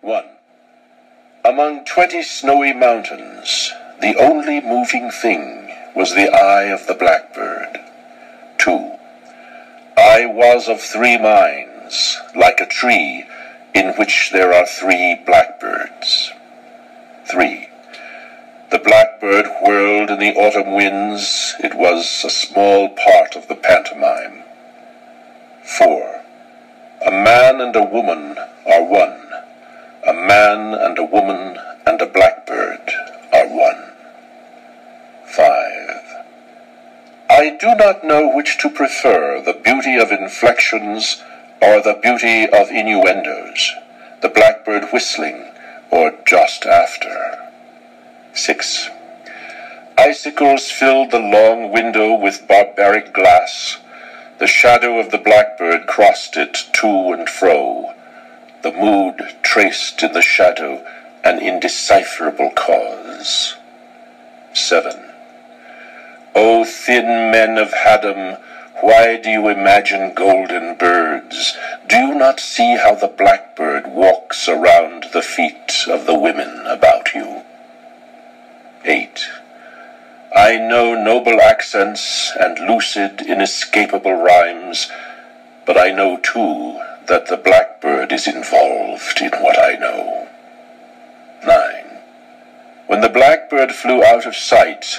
1. Among twenty snowy mountains, the only moving thing was the eye of the blackbird. 2. I was of three minds, like a tree in which there are three blackbirds. 3. The blackbird whirled in the autumn winds. It was a small part of the pantomime. 4. A man and a woman are one. A man and a woman and a blackbird are one. 5. I do not know which to prefer, the beauty of inflections or the beauty of innuendos, the blackbird whistling or just after. 6. Icicles filled the long window with barbaric glass. The shadow of the blackbird crossed it to and fro. The mood traced in the shadow an indecipherable cause. 7. O thin men of Haddam, why do you imagine golden birds? Do you not see how the blackbird walks around the feet of the women about you? 8. I know noble accents and lucid, inescapable rhymes, but I know too that the blackbird is involved in what I know. 9. When the blackbird flew out of sight,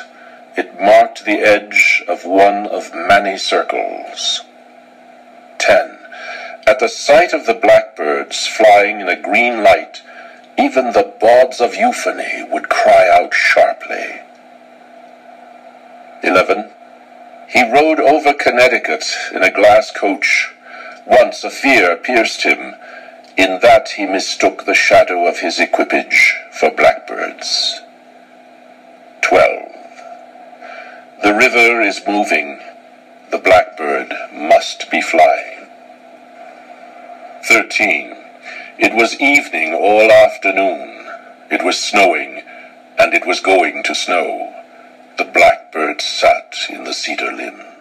it marked the edge of one of many circles. 10. At the sight of the blackbirds flying in a green light, even the bawds of euphony would cry out sharply. 11. He rode over Connecticut in a glass coach. Once a fear pierced him. In that he mistook the shadow of his equipage for blackbirds. 12. The river is moving. The blackbird must be flying. 13. It was evening all afternoon. It was snowing, and it was going to snow. The blackbird sat in the cedar limbs.